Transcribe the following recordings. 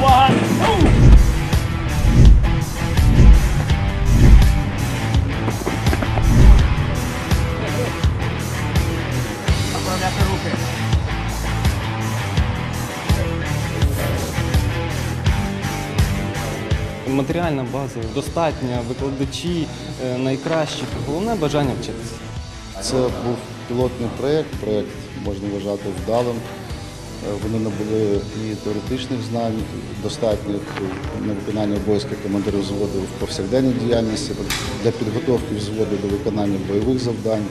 One, руки. Матеріальна база достатня, викладачі е, найкращі. Головне бажання вчитися. Це був пілотний проєкт, проєкт можна вважати вдалим. Е, Вони набули і теоретичних знань, достатніх на виконання обов'язків командирів взводу в повсякденній діяльності для підготовки взводу до виконання бойових завдань.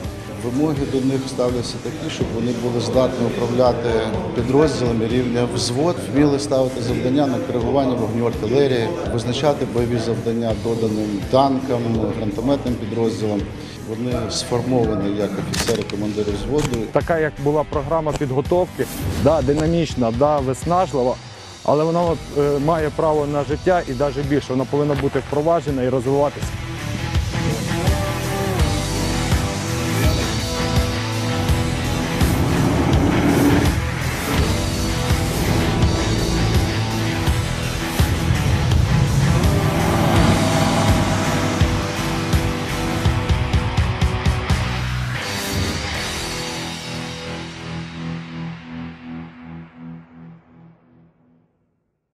Вимоги до них ставляться такі, щоб вони були здатні управляти підрозділами рівня взвод, вміли ставити завдання на коригування вогню артилерії, визначати бойові завдання доданим танкам, гранатометним підрозділам. Вони сформовані як офіцери командири взводу. така як була програма підготовки, да, динамічна, да, виснажлива, але вона е, має право на життя і навіть більше. Вона повинна бути впроваджена і розвиватися.